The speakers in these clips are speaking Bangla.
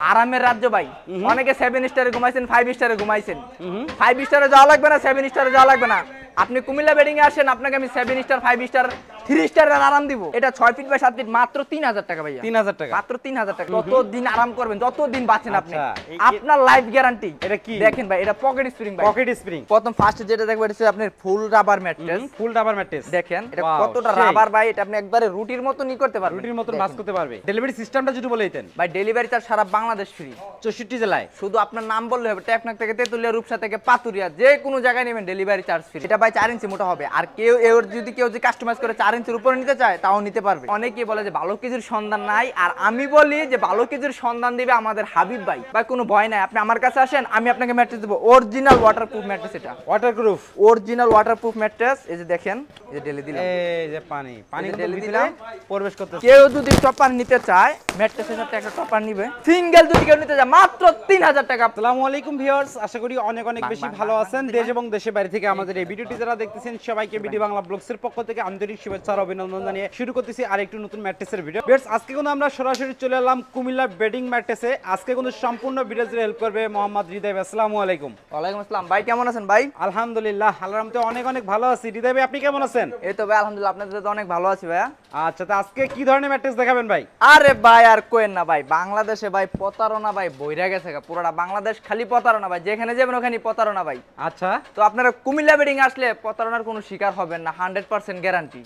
আরামের রাজ্য ভাই। অনেকে সেভেন স্টারে ঘুমাইছেন ফাইভ স্টারে ঘুমাইছেন। ফাইভ স্টারে যাওয়া লাগবে না সেভেন স্টারে যাওয়া লাগবে না। আপনি কুমিল্লা বেডিং এ আসেন আপনাকে আমি seven star five star three star আরাম দিব। এটা ছয় ফিট বাই সাত ফিট মাত্র তিন হাজার টাকা ভাইয়া। তিন হাজার টাকা। মাত্র তিন হাজার টাকা। যত দিন আরাম করবেন যত দিন বাঁচেন আপনি। আচ্ছা, আপনার লাইফ গ্যারান্টি এটা কি? দেখেন ভাই এটা পকেট স্প্রিং ভাই। পকেট স্প্রিং প্রথম ফার্স্ট যেটা দেখবেন এটা আপনার full rubber mattress full rubber mattress দেখেন এটা কতটা রাবার ভাই এটা আপনি একবারে রুটির মতনই করতে পারবেন। রুটির মতো। মাছ করতে পারবে। ডেলিভারি সিস্টেমটা যদি বলে দিতেন। ভাই ডেলিভারি চার্জ সারা বাংলাদেশ ফ্রি চৌষট্টি জেলায়। শুধু আপনার নাম বললে হবে টেকনাক থেকে তেতুলিয়া রূপসা থেকে পাতুরিয়া যে কোনো জায়গায় নেবেন ডেলিভারি চার্জ ফ্রি এটা ভাই চার ইঞ্চি মোটা হবে। আর কেউ এর যদি কেউ যদি কাস্টমাইজ করে চার ইঞ্চির উপরে নিতে চায় তাও নিতে পারবে। অনেকেই বলে যে ভালো কিছুর সন্ধান নাই আর আমি বলি যে ভালো কিছুর সন্ধান দিবে আমাদের হাবিব ভাই। ভাই কোনো ভয় নাই। আপনি আমার কাছে আসেন আমি আপনাকে ম্যাট্রেস দেবো। অরিজিনাল ওয়াটারপ্রুফ ম্যাট্রেস এটা। ওয়াটারপ্রুফ অরিজিনাল ওয়াটারপ্রুফ ম্যাট্রেস এই যে দেখেন এই যে ডেলি দিলাম। এই যে পানি পানি ঢেলে দিলাম। প্রবেশ করতে কেউ যদি টপার নিতে চায় ম্যাট্রেসের সাথে একটা টপার নিবে। সিঙ্গেল যদি কেউ নিতে চায় মাত্র তিন হাজার টাকা। আসসালামু আলাইকুম ভিউয়ার্স আশা করি অনেক অনেক বেশি ভালো আছেন। দেশ এবং দেশের বাইরে থেকে আমাদের এই ভিডিওটি যারা দেখতেছেন সবাইকে বিডি বাংলা ব্লগসের পক্ষ থেকে আন্তরিক শুভেচ্ছা আর অভিনন্দন জানিয়ে শুরু করতেছি আরেকটু নতুন ম্যাট্রেসের ভিডিও। ভিউয়ার্স আজকে কিন্তু আমরা সরাসরি চলে এলাম কুমিল্লা বেডিং ম্যাট্রেসে। আজকে কিন্তু সম্পূর্ণ ভিডিও জুড়ে হেল্প করবে মোহাম্মদ হৃদয় আসসালামু আলাইকুম। ওয়ালাইকুম আসসালাম। ভাই কেমন আছেন ভাই? আলহামদুলিল্লাহ আল্লাহর রহমতে অনেক অনেক ভালো আছি। হৃদয় ভাই আপনি কেমন আছেন? এই তো ভাই আলহামদুলিল্লাহ আপনাদের তো অনেক ভালো আছি ভাইয়া। আচ্ছা তো আজকে কি ধরনের ম্যাট্রেস দেখাবেন ভাই? আরে ভাই আর কোয়েন না ভাই বাংলাদেশে ভাই প্রতারণা ভাই বইরা গেছে পুরোটা বাংলাদেশ খালি প্রতারণা ভাই যেখানে যাবেন ওখানে প্রতারণা ভাই। আচ্ছা। তো আপনারা কুমিল্লা বেডিং আসলে প্রতারণার কোনো শিকার হবেন না হান্ড্রেড পার্সেন্ট গ্যারান্টি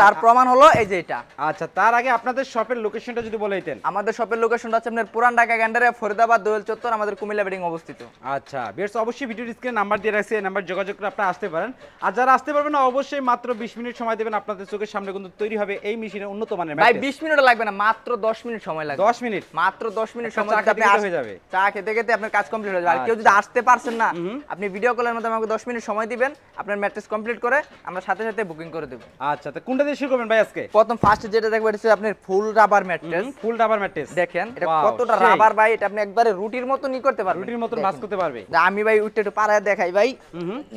তার প্রমাণ হলো এই যে এটা। আচ্ছা তার আগে আপনাদের শপের লোকেশনটা যদি বলে দিতেন। আমাদের শপের লোকেশনটা হচ্ছে আপনার পুরান ঢাকা গ্যান্ডারে ফরিদাবাদ দোয়েল চত্বর আমাদের কুমিল্লা বেডিং অবস্থিত। আচ্ছা বেশ অবশ্যই ভিডিও স্ক্রিনে নাম্বার দিয়ে রাখছি এই নাম্বার যোগাযোগ করে আপনারা আসতে পারেন। আর যারা আসতে পারবেন না অবশ্যই মাত্র বিশ মিনিট সময় দেবেন আপনাদের চোখের সামনে কিন্তু তৈরি হবে এই মেশিনের উন্নত মানের ভাই mattress। বিশ মিনিট লাগবে না মাত্র দশ মিনিট সময় লাগবে। দশ মিনিট? মাত্র দশ মিনিট সময় চা খেতে আপনি খেতে হয়ে যাবে। চা খেতে খেতে আপনার কাজ কমপ্লিট হয়ে যাবে। আর কেউ যদি আসতে পারছেন না আপনি ভিডিও কলের মধ্যে আমাকে দশ মিনিট সময় দিবেন আপনার ম্যাট্রেস কমপ্লিট করে আমরা সাথে সাথে বুকিং করে দেবো। আচ্ছা তো কোনটা দিয়ে শুরু করবেন ভাই আজকে? প্রথম ফার্স্ট যেটা দেখবেন এটা আপনার full rubber mattress full rubber mattress দেখেন এটা কতটা রাবার ভাই এটা আপনি একবারে রুটির মতনই করতে পারবেন। রুটির মতন দেখেন। করতে পারবে। আমি ভাই উঠতে একটু পাড়ায় দেখাই ভাই।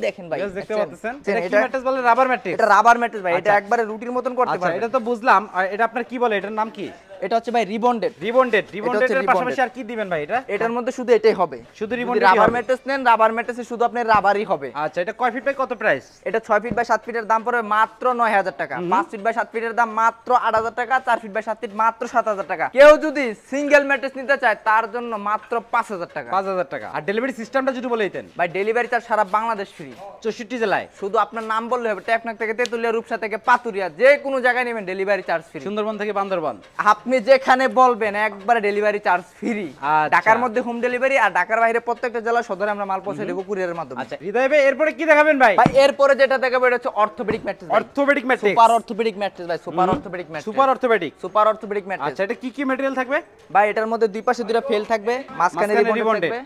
দেখেন ভাই দেখতে পাচ্ছেন। এটা কি ম্যাট্রেস বলে? রাবার ম্যাট্রেস এটা রাবার ম্যাট্রেস ভাই এটা আচ্ছা। একবারে রুটির মতন করতে আচ্ছা পারবেন। এটা তো বুঝলাম। এটা আপনার কি বলে? এটার নাম কি? এটা হচ্ছে ভাই রিবন্ডেড। রিবন্ডেড রিবন্ডেড এর পাশাপাশি আর কি দিবেন ভাই এটা? এটার মধ্যে শুধু এটাই হবে। শুধু রিবন্ডেড রাবার ম্যাট্রেস নেন রাবার ম্যাট্রেসে শুধু আপনার রাবারই হবে। আচ্ছা এটা কয় ফিট বাই কত প্রাইস এটা ছয় ফিট বাই সাত ফিটের দাম পড়বে মাত্র নয় হাজার টাকা। পাঁচ ফিট বাই সাত ফিটের দাম মাত্র আট হাজার টাকা চার ফিট বাই সাত ফিট মাত্র সাত হাজার টাকা। কেউ যদি সিঙ্গেল ম্যাট্রেস নিতে চায় তার জন্য মাত্র পাঁচ হাজার টাকা। পাঁচ হাজার টাকা। আর ডেলিভারি সিস্টেমটা যদি বলে দিতেন? ভাই ডেলিভারি চার্জ সারা বাংলাদেশ ফ্রি চৌষট্টি জেলায়? শুধু আপনার নাম বললে হবে টেকনাক থেকে তেতুলিয়া রূপসা থেকে পাতুরিয়া যে কোনো জায়গায় নেবেন ডেলিভারি চার্জ ফ্রি সুন্দরবন থেকে বান্দরবান? আপনি যেখানে বলবেন একবারে ডেলিভারি চার্জ ফ্রি। ঢাকার মধ্যে হোম ডেলিভারি আর ঢাকার বাইরে প্রত্যেকটা জেলা সদরে আমরা মাল পৌঁছে দেবো কুরিয়ারের মাধ্যমে। আচ্ছা হৃদয় ভাই এরপরে কি দেখাবেন ভাই? ভাই এরপরে যেটা দেখাবো এটা হচ্ছে orthopaedic mattress orthopaedic mattress super orthopaedic mattress ভাই super orthopaedic mattress super orthopaedic super orthopaedic mattress আচ্ছা এটা কি কি ম্যাটেরিয়াল থাকবে? ভাই এটার মধ্যে দুই পাশে দুটো ফেল থাকবে মাঝখানে মাঝখানে রিবন থাকবে।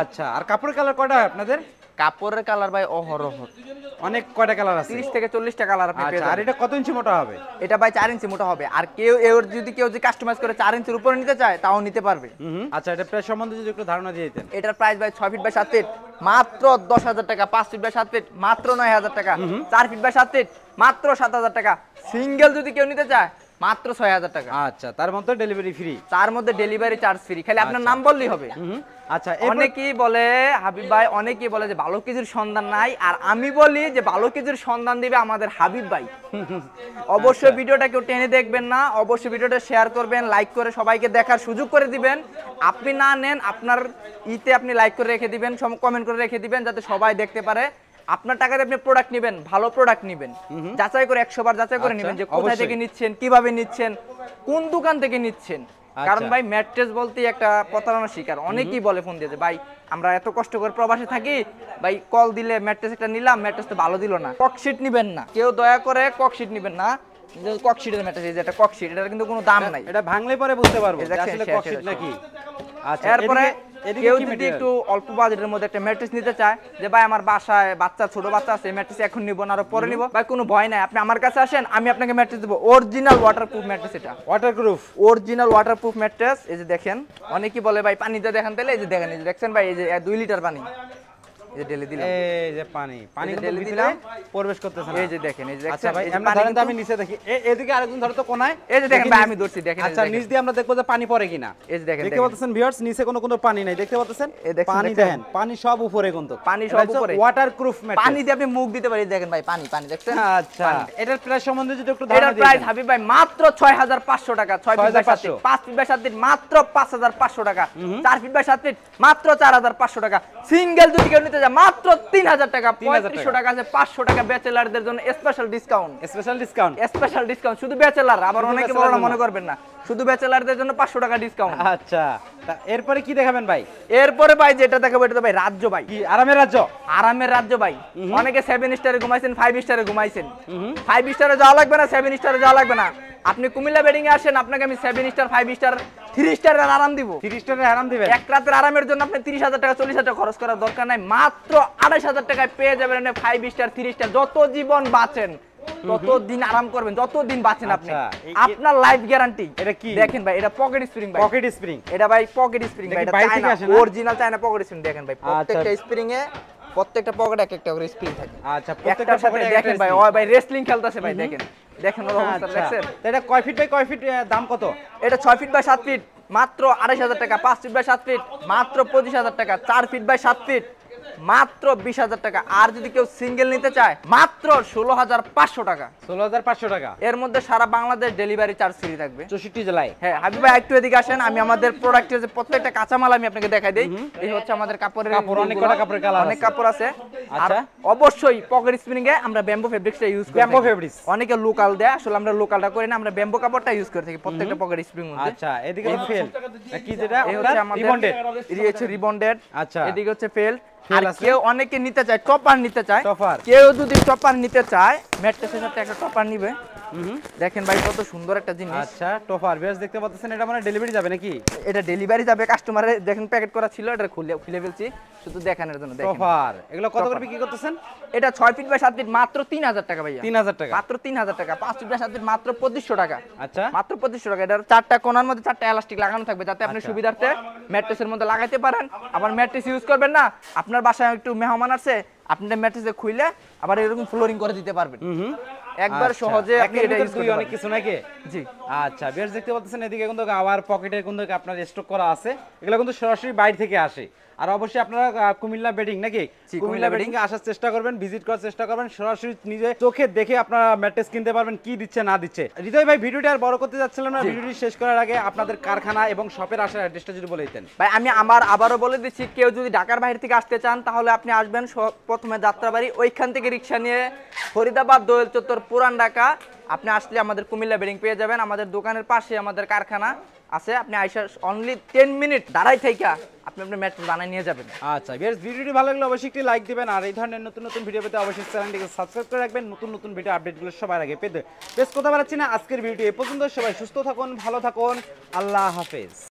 আচ্ছা আর কাপড়ের কালার কয়টা আপনাদের? কাপড়ের কালার ভাই অহরহ। অনেক কয়টা কালার আছে? 30 থেকে 40 টা কালার আপনি পেয়ে আচ্ছা আর এটা কত ইঞ্চি মোটা হবে? এটা ভাই 4 ইঞ্চি মোটা হবে। আর কেউ এর যদি কেউ যদি কাস্টমাইজ করে 4 ইঞ্চির উপরে নিতে চায় তাও নিতে পারবে। আচ্ছা এটা প্রাইস সম্বন্ধে যদি একটু ধারণা দিয়ে দিতেন। এটার প্রাইস ভাই 6 ফিট বাই 7 ফিট মাত্র 10000 টাকা 5 ফিট বাই 7 ফিট মাত্র 9000 টাকা। 4 ফিট বাই 7 ফিট মাত্র 7000 টাকা। সিঙ্গেল যদি কেউ নিতে চায় মাত্র 6000 টাকা। আচ্ছা তার মধ্যে ডেলিভারি ফ্রি তার মধ্যে ডেলিভারি চার্জ ফ্রি খালি আপনার নাম বললেই হবে। আচ্ছা অনেকেই বলে হাবিব ভাই অনেকেই বলে যে ভালো কিছুর সন্ধান নাই আর আমি বলি যে ভালো কিছুর সন্ধান দিবে আমাদের হাবিব ভাই। অবশ্যই ভিডিওটা কেউ টেনে দেখবেন না অবশ্যই ভিডিওটা শেয়ার করবেন লাইক করে সবাইকে দেখার সুযোগ করে দিবেন। আপনি না নেন আপনার ইতে আপনি লাইক করে রেখে দিবেন কমেন্ট করে রেখে দিবেন যাতে সবাই দেখতে পারে। আপনার টাকাতে আপনি প্রোডাক্ট নেবেন ভালো প্রোডাক্ট নেবেন। যাচাই করে একশো বার যাচাই করে আচ্ছা, নেবেন যে কোথায় থেকে নিচ্ছেন কীভাবে নিচ্ছেন কোন দোকান থেকে নিচ্ছেন। কারণ আচ্ছা। ভাই ম্যাট্রেস বলতেই একটা প্রতারণার শিকার। অনেকেই বলে ফোন দিয়েছে ভাই আমরা এত কষ্ট করে প্রবাসে থাকি ভাই কল দিলে ম্যাট্রেস একটা নিলাম ম্যাট্রেস তো ভালো দিল না। ককশিট নিবেন না। কেউ দয়া করে ককশিট নিবেন না। যে ককশিটের ম্যাট্রেস এই যে একটা ককশিট এটার কিন্তু কোনো দাম নাই। এটা ভাঙলে পরে বুঝতে পারব আসলে ককশিট নাকি আচ্ছা এরপরে কেউ যদি একটু অল্প বাজেটের মধ্যে একটা ম্যাট্রিক্স নিতে চায় যে ভাই আমার বাসায় বাচ্চা ছোট বাচ্চা আছে ম্যাট্রিক্স এখন নিবো না আরও পরে নিব। ভাই কোনো ভয় নাই। আপনি আমার কাছে আসেন আমি আপনাকে ম্যাট্রিক্স দেবো। অরিজিনাল ওয়াটারপ্রুফ ম্যাট্রিক্স এটা। ওয়াটারপ্রুফ অরিজিনাল ওয়াটারপ্রুফ ম্যাট্রিক্স এই যে দেখেন অনেকেই বলে ভাই পানিতে দেখেন তাহলে এই যে দেখেন এই যে দেখছেন ভাই এই যে দুই লিটার পানি। এই ঢেলে দিলাম। এই যে পানি পানি যে কিন্তু ঢেলে দিলাম। প্রবেশ করতেছে এই যে দেখেন এই যে আচ্ছা ভাই এই যে এমনি পানি ধরেন আমি নিচে দেখি। এদিকে আরেকজন ধরো তো কোনায়। এই যে দেখেন ভাই, আমি ধরছি, দেখেন, আচ্ছা নিচ দিয়ে আমরা দেখব যে পানি পড়ে কিনা। এই যে দেখেন, দেখতে পাচ্ছেন ভিউয়ার্স নিচে কোনো কোনো পানি নাই দেখতে পাচ্ছেন? পানি দেখেন পানি সব উপরে কিন্তু। পানি সব উপরে। ওয়াটার প্রুফ পানি দিয়ে আপনি মুখ দিতে পারি দেখেন ভাই পানি পানি দেখছেন? আচ্ছা। এটার প্রাইস সম্বন্ধে যদি একটু ধারণা দিয়ে প্রাইস হাবিব ভাই মাত্র ছয় হাজার পাঁচশো টাকা। ছয় ফিট বাই সাত 6,500 ফিট পাঁচ ফিট বাই সাত ফিট মাত্র পাঁচ হাজার পাঁচশো টাকা। চার ফিট বাই সাত ফিট মাত্র চার হাজার পাঁচশো টাকা। সিঙ্গেল যদি কেউ নিতে যায় মাত্র তিন হাজার টাকা পঁয়ত্রিশশো টাকা আছে পাঁচশো টাকা ব্যাচেলারদের জন্য special discount special discount special discount শুধু ব্যাচেলার আবার অনেকে বড় মনে করবেন না। শুধু ব্যাচেলারদের জন্য পাঁচশো টাকা ডিসকাউন্ট আচ্ছা এরপরে কি দেখাবেন ভাই? এরপরে ভাই যেটা দেখাবো এটা তো ভাই রাজ্য ভাই। আরামের রাজ্য? আরামের রাজ্য ভাই। অনেকে সেভেন স্টারে ঘুমাইছেন ফাইভ স্টারে ঘুমাইছেন। ফাইভ স্টারে যাওয়া লাগবে না সেভেন স্টারে যাওয়া লাগবে না। আপনি কুমিল্লা বেডিং এ আসেন আপনাকে আমি seven star five star three স্টারের আরাম দিব। তিরিশ টাকা আরাম দিবেন? এক রাতের আরামের জন্য আপনি তিরিশ হাজার টাকা চল্লিশ হাজার খরচ করার দরকার নাই। মাত্র আড়াইশ হাজার টাকায় পেয়ে যাবেন ফাইভ স্টার থ্রি স্টার যত জীবন বাঁচেন তত দিন আরাম করবেন যত দিন বাঁচেন আপনি। আচ্ছা, আপনার লাইফ গ্যারান্টি এটা কি? দেখেন ভাই এটা পকেট স্প্রিং ভাই। পকেট স্প্রিং এটা ভাই পকেট স্প্রিং এটা ভাই এটা China original China pocket spring দেখেন ভাই প্রত্যেকটা স্প্রিং এ প্রত্যেকটা পকেটে এক একটা করে স্প্রিং থাকে। আচ্ছা প্রত্যেকটা সাথে পকেটে দেখেন ভাই ও ভাই রেসলিং খেলতেছে ভাই দেখেন। দেখেন ওর অবস্থা দেখেন দেখছেন? এটা কয় ফিট বাই কয় ফিট দাম কত? এটা 6 ফিট বাই 7 ফিট মাত্র আড়াইশ হাজার টাকা পাঁচ ফিট বাই সাত ফিট মাত্র পঁচিশ হাজার টাকা চার ফিট বাই সাত ফিট মাত্র বিশ হাজার টাকা। আর যদি কেউ সিঙ্গেল নিতে চায় মাত্র ষোলো হাজার পাঁচশো টাকা। ষোলো হাজার পাঁচশো টাকা। এর মধ্যে সারা বাংলাদেশ ডেলিভারি চার্জ ফ্রি থাকবে। চৌষট্টি জেলায়। হ্যাঁ হাবিব ভাই একটু এদিকে আসেন। আমি আমাদের প্রোডাক্টের যে প্রত্যেকটা কাঁচামাল আমি আপনাকে দেখাই দিই। এই হচ্ছে আমাদের কাপড়ের কাপড়, অনেক কটা কাপড়ের colour অনেক কাপড় আছে। আচ্ছা। অবশ্যই পকেট স্পিনিং এ আমরা ব্যাম্বো ফেব্রিক্সটা ইউজ করি থাকি। fabrics। অনেকে লোকাল দেয় আসলে আমরা লোকালটা করি না আমরা ব্যাম্বো কাপড়টা ইউজ করে থাকি প্রত্যেকটা পকেট স্প্রিং মধ্যে। আচ্ছা এদিকে ফেল কি যেটা? এই হচ্ছে আমাদের রিবন্ডেড এই হচ্ছে রিবন্ডেড আচ্ছা। এদিকে হচ্ছে ফেল আর কেউ অনেকে নিতে চায় টপার নিতে চায়। টপার কেউ যদি টপার নিতে চায় ম্যাট্রেসের সাথে একটা টপার নিবে। দেখেন ভাই কত সুন্দর একটা জিনিস। আচ্ছা টোফার বেশ দেখতে পাচ্ছেন এটা মানে ডেলিভারি যাবে নাকি? এটা ডেলিভারি যাবে কাস্টমারের দেখেন প্যাকেট করা ছিল এটা খুলে খুলে ফেলছি। শুধু দেখানোর জন্য দেখেন। টোফার এগুলো কত করে বিক্রি করতেছেন? এটা ছয় ফিট বাই সাত ফিট মাত্র তিন হাজার টাকা ভাইয়া। তিন হাজার টাকা। মাত্র তিন হাজার টাকা পাঁচ ফিট বাই সাত ফিট মাত্র পঁচিশশো টাকা। আচ্ছা। মাত্র পঁচিশশো টাকা এটার চারটা কোণার মধ্যে চারটা এলাস্টিক লাগানো থাকবে যাতে আপনি আচ্ছা। সুবিধার্থে ম্যাট্রেসের মধ্যে লাগাইতে পারেন। আবার ম্যাট্রেস ইউজ করবেন না আপনার বাসায় একটু মেহমান আছে আপনি ম্যাট্রেসে খুইলে আবার এরকম ফ্লোরিং করে দিতে পারবেন। একবার আচ্ছা, সহজে আপনি এটা ইউজ করতে অনেক কিছু নাকি? জি। আচ্ছা বেশ দেখতে পাচ্ছেন এদিকে কিন্তু আবার পকেটের কিন্তু আপনার স্টক করা আছে। এগুলো কিন্তু সরাসরি বাইরে থেকে আসে। আর অবশ্যই আপনারা কুমিল্লা বেডিং নাকি? কুমিল্লা বেডিং এ আসার চেষ্টা করবেন ভিজিট করার চেষ্টা করবেন সরাসরি নিজে চোখে দেখে আপনারা ম্যাট্রেস কিনতে পারবেন কি দিচ্ছে না দিচ্ছে। হৃদয় ভাই ভিডিওটি আর বড় করতে যাচ্ছিলাম না। ভিডিওটি শেষ করার আগে আপনাদের কারখানা এবং শপের আসার অ্যাড্রেসটা যদি বলে দিতেন। ভাই আমি আমার আবারও বলে দিচ্ছি কেউ যদি ঢাকার বাইরে থেকে আসতে চান তাহলে আপনি আসবেন প্রথমে যাত্রাবাড়ি ওইখান থেকে রিক্সা নিয়ে ফরিদাবাদ দোয়েল চত্বর পুরান ঢাকা। আপনি আসলে আমাদের কুমিল্লা বেডিং পেয়ে যাবেন। আমাদের দোকানের পাশে আমাদের কারখানা আছে। আপনি আইসা অনলি টেন মিনিট দাঁড়াই থাইকা আপনি আপনার ম্যাট্রেস বানায় নিয়ে যাবেন। আচ্ছা বেশ ভিডিওটি ভালো লাগলে অবশ্যই একটি লাইক দিবেন। আর এই ধরনের নতুন নতুন ভিডিও পেতে অবশ্যই চ্যানেলটিকে সাবস্ক্রাইব করে রাখবেন। নতুন নতুন ভিডিও আপডেটগুলো সবার আগে পেতে। বেশ, কথা বলাচ্ছি না। আজকের ভিডিও এ পর্যন্ত সবাই সুস্থ থাকুন, ভালো থাকুন। আল্লাহ হাফেজ।